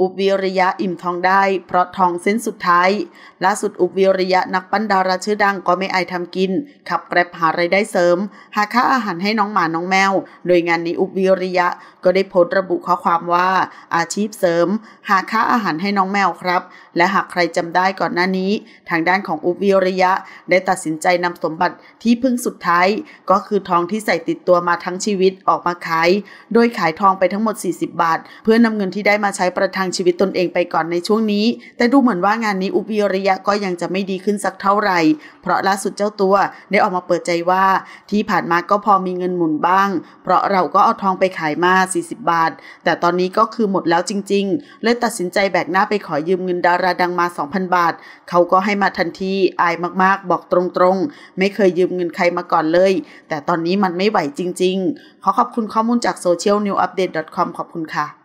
อุบวิริยะอิ่มทองได้เพราะทองเส้นสุดท้าย ล่าสุดอุบวิริยะนักปั้นดาราชื่อดังก็ไม่อายทำกิน ขับแกร็บหารายได้เสริม หาค่าอาหารให้น้องหมาน้องแมว โดยงานนี้อุบวิริยะก็ได้โพสต์ระบุข้อความว่า อาชีพเสริม หาค่าอาหารให้น้องแมวครับ และหากใครจำได้ก่อนหน้านี้ ทางด้านของอุบวิริยะ ได้ตัดสินใจนำสมบัติที่พึ่งสุดท้าย ก็คือทองที่ใส่ติดตัวมาทั้งชีวิตออกมาขาย โดยขายทองไปทั้งหมด 40 บาท เพื่อนำเงินที่ได้มาใช้ประทังชีวิตตนเองไปก่อนในช่วงนี้ แต่ดูเหมือนว่างานนี้อุบวิริยะก็ยังจะไม่ดีขึ้นสักเท่าไหร่ เพราะล่าสุดเจ้าตัวได้ออกมาเปิดใจว่า ที่ผ่านมาก็พอมีเงินหมุนบ้าง เพราะเราก็เอาทองไปขายมา 40 บาท แต่ตอนนี้ก็คือหมดแล้วจริง ๆ เลยตัดสินใจแบกหน้าไปขอยืมเงินดาราดังมา 2,000 บาท เขาก็ให้มาทันทีอายมากๆ บอกตรงๆ ไม่เคยยืมเงินใครมาก่อนเลย แต่ตอนนี้มันไม่ไหวจริง ๆ ขอขอบคุณข้อมูลจาก socialnewupdate.com ขอบคุณค่ะ